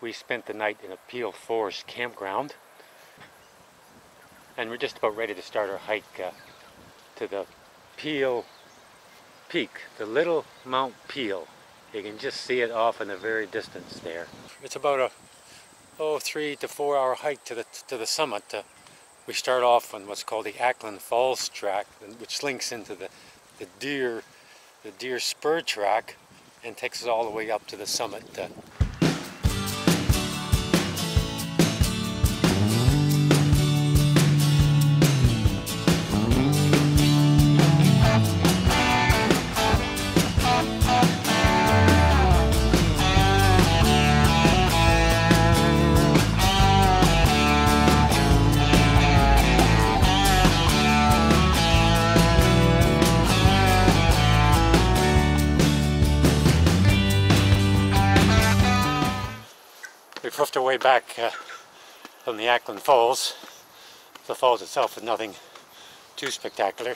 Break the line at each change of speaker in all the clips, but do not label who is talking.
we spent the night in a Peel Forest campground. And we're just about ready to start our hike uh, to the Peel Peak, the little Mount Peel. You can just see it off in the very distance there. It's about a oh three to four hour hike to the to the summit. Uh, we start off on what's called the Acland Falls track, which links into the the Deer the Deer Spur track and takes us all the way up to the summit. Uh, We've our way back uh, from the Acland Falls. The falls itself is nothing too spectacular.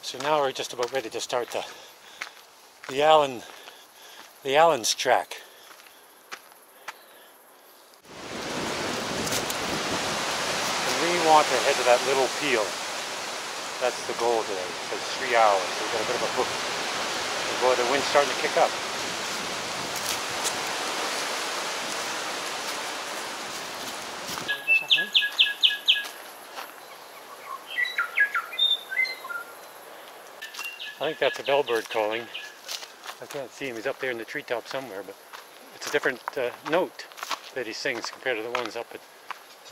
So now we're just about ready to start the the Allen the Allen's track. And we want to head to that little peel. That's the goal today. It's three hours. We've got a bit of a hook. Boy, the wind's starting to kick up. I think that's a bellbird calling. I can't see him, he's up there in the treetop somewhere, but it's a different uh, note that he sings compared to the ones up at,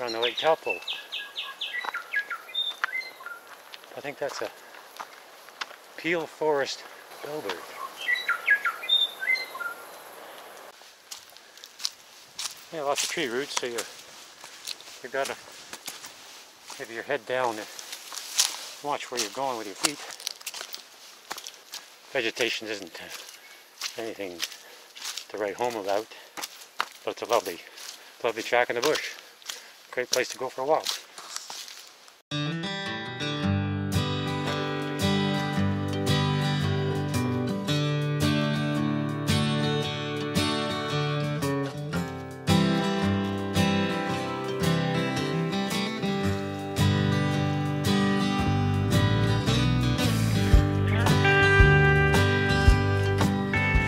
around the Lake Taupo. I think that's a Peel Forest bellbird. Yeah, lots of tree roots, so you you gotta have your head down and watch where you're going with your feet vegetation isn't uh, anything to write home about, but it's a lovely, lovely track in the bush. Great place to go for a walk.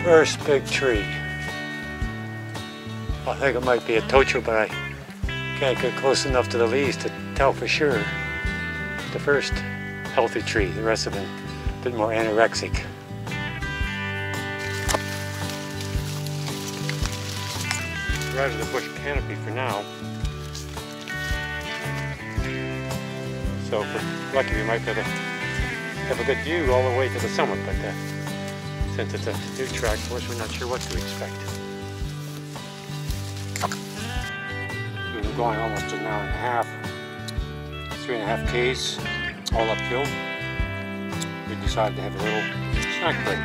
First big tree. I think it might be a tocho, but I can't get close enough to the leaves to tell for sure. The first healthy tree, the rest of them a bit more anorexic. We're out of the bush canopy for now. So for lucky we might be to have a good view all the way to the summit, but uh, since it's a new track for us, we're not sure what to expect. We've been going almost an hour and a half, three and a half Ks, all uphill. We decided to have a little snack break.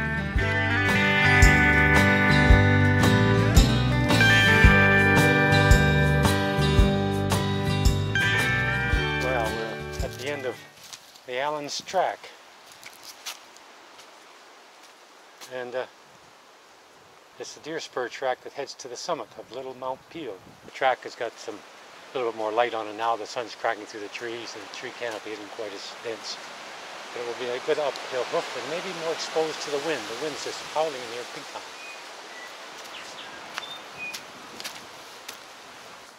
Well, we're at the end of the Allen's track. And uh, it's the deer spur track that heads to the summit of Little Mount Peel. The track has got some a little bit more light on it now. The sun's cracking through the trees and the tree canopy isn't quite as dense. But it will be a good uphill hoof and maybe more exposed to the wind. The wind's just howling in here big time.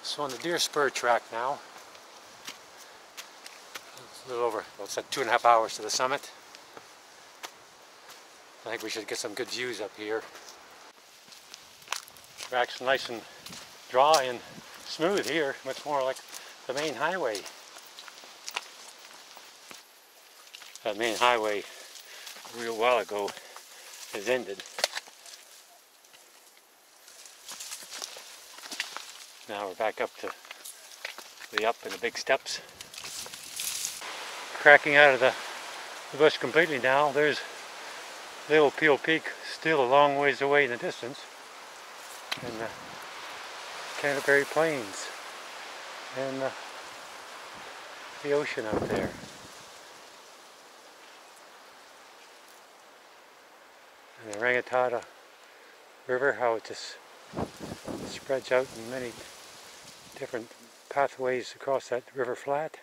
So on the deer spur track now, it's a little over, well it's like two and a half hours to the summit. I think we should get some good views up here. Track's nice and dry and smooth here, much more like the main highway. That main highway a real while ago has ended. Now we're back up to the up and the big steps. Cracking out of the, the bush completely now. There's Little Peel Peak still a long ways away in the distance. And the Canterbury Plains. And the, the ocean out there. And the Rangitata River, how it just spreads out in many different pathways across that river flat.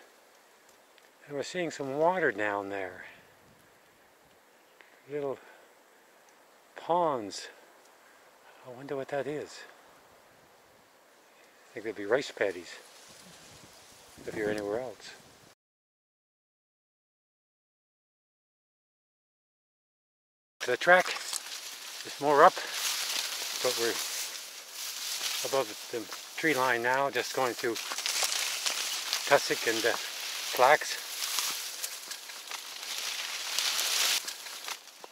And we're seeing some water down there. Little ponds. I wonder what that is. I think they'd be rice paddies if you're anywhere else. The track is more up, but we're above the tree line now, just going through tussock and uh, flax.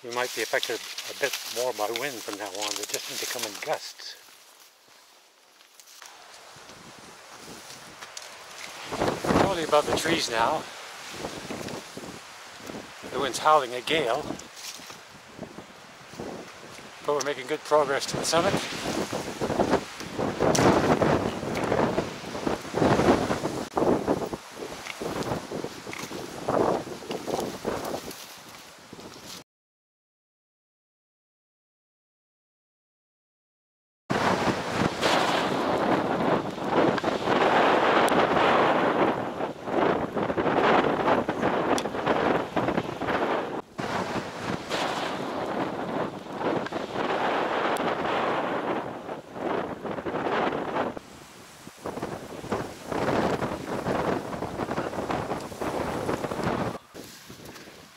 We might be affected a bit more by wind from now on, they just need to come in gusts. Totally above the trees now. The wind's howling a gale. But we're making good progress to the summit.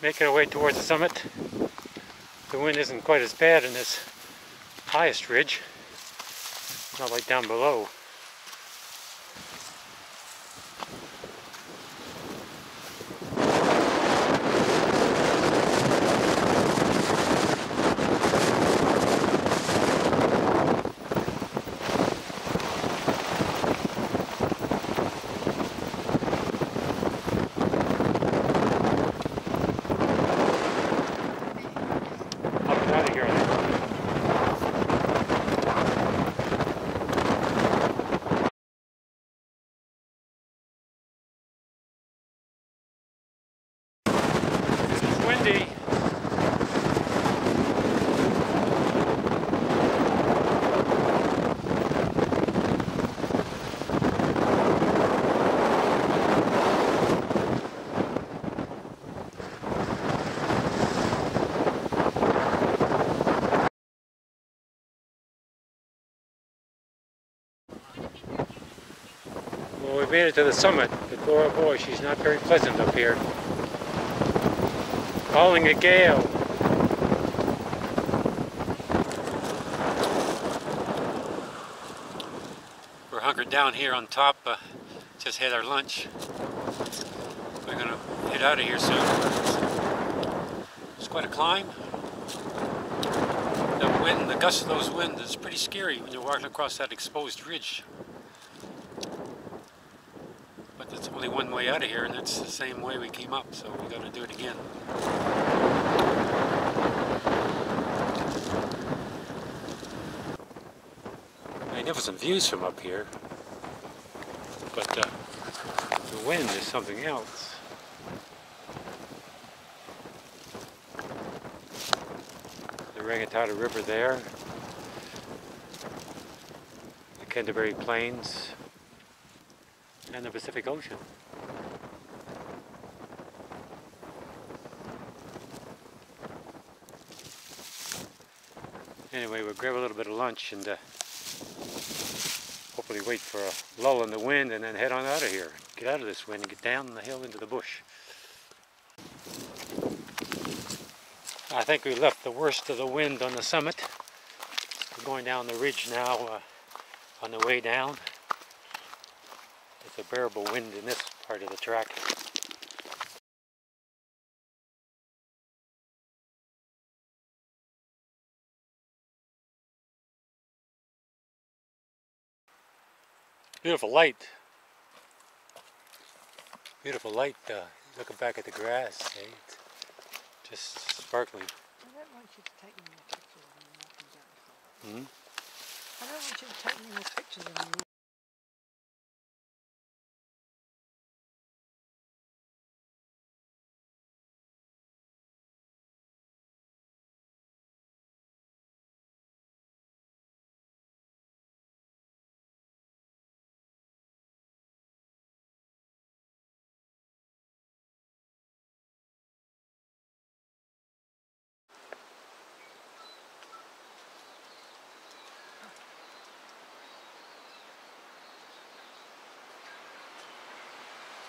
Making our way towards the summit. The wind isn't quite as bad in this highest ridge, not like down below. I'll get out of here. It's windy. Well, we made it to the summit, but boy, boy, she's not very pleasant up here. Calling a gale. We're hunkered down here on top, uh, just had our lunch. We're gonna get out of here soon. It's quite a climb. The wind, the gust of those winds is pretty scary when you're walking across that exposed ridge. But there's only one way out of here, and that's the same way we came up, so we gotta do it again. Magnificent views from up here, but uh, the wind is something else. The Rangitata River there, the Canterbury Plains, and the Pacific Ocean. Anyway, we'll grab a little bit of lunch and uh, hopefully wait for a lull in the wind and then head on out of here. Get out of this wind and get down the hill into the bush. I think we left the worst of the wind on the summit. We're going down the ridge now uh, on the way down. It's a bearable wind in this part of the track. Beautiful light. Beautiful light uh, looking back at the grass. Eh? It's just sparkling.
I don't want you to take any pictures of me walking down the hall.
Hmm?
I don't want you to take any pictures of me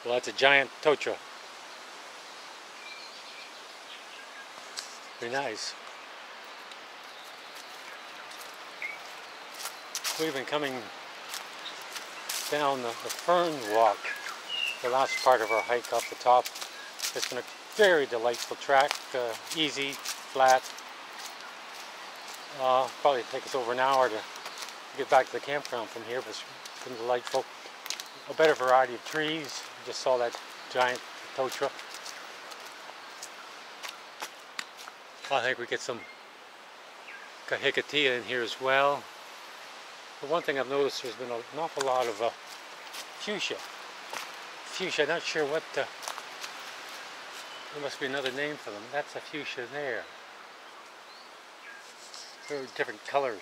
Well, that's a giant totara. Very nice. We've been coming down the, the fern walk, the last part of our hike up the top. It's been a very delightful track, uh, easy, flat. Uh, probably take us over an hour to get back to the campground from here, but it's been delightful. A better variety of trees. Just saw that giant totara. I think we get some kahikatea in here as well. But one thing I've noticed, there's been an awful lot of uh, fuchsia. Fuchsia, not sure what the, there must be another name for them. That's a fuchsia there. Very different color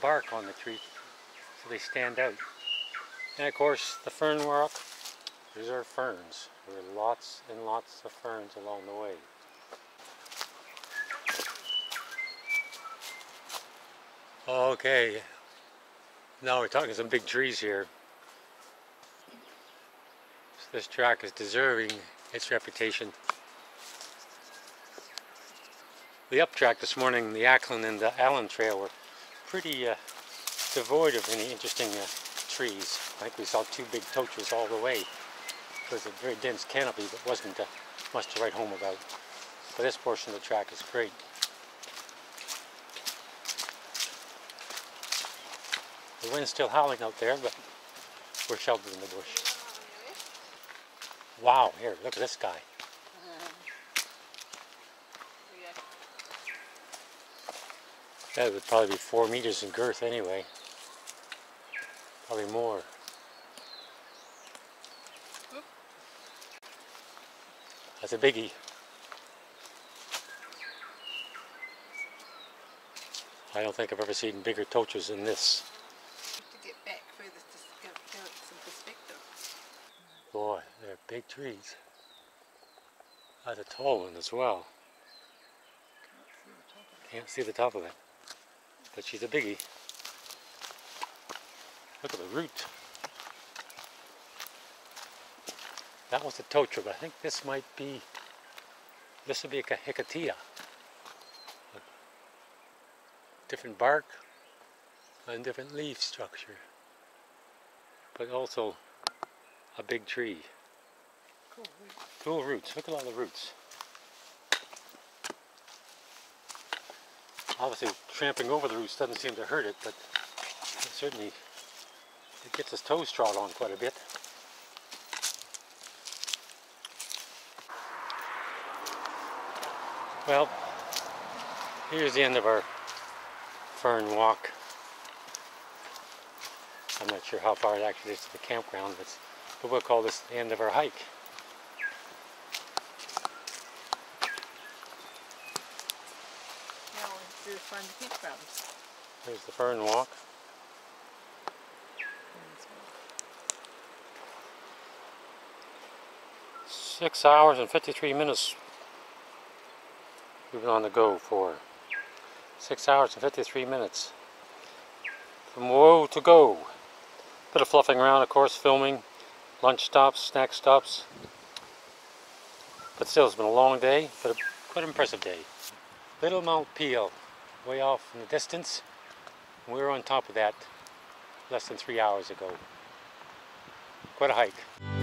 bark on the tree, so they stand out. And of course, the fern walk, these are ferns. There are lots and lots of ferns along the way. Okay, now we're talking some big trees here. This track is deserving its reputation. The up track this morning, the Acland and the Allen Trail were pretty uh, devoid of any interesting uh, trees. I think we saw two big totaras all the way. Was a very dense canopy but wasn't uh, much to write home about. But this portion of the track is great. The wind's still howling out there, but we're sheltered in the bush. Wow, here, look at this guy. That would probably be four meters in girth anyway. Probably more. That's a biggie. I don't think I've ever seen bigger totaras than this.
To get back further to s- give, give it some perspective.
Boy, they're big trees. That's a tall one as well.
Can't see the
Can't see the top
of
it. But she's a biggie. Look at the root. That was a totara, but I think this might be, this would be a kahikatea. Different bark and different leaf structure. But also a big tree. Cool roots. Look at all the roots. Obviously, tramping over the roots doesn't seem to hurt it, but it certainly it gets his toes trod on quite a bit. Well, here's the end of our fern walk. I'm not sure how far it actually is to the campground, but, but we'll call this the end of our hike.
Now we have to find the campgrounds.
There's the fern walk. Six hours and 53 minutes we've been on the go for. Six hours and 53 minutes. From woe to go. Bit of fluffing around, of course, filming, lunch stops, snack stops. But still, it's been a long day, but a quite impressive day. Little Mount Peel, way off in the distance. We were on top of that less than three hours ago. Quite a hike.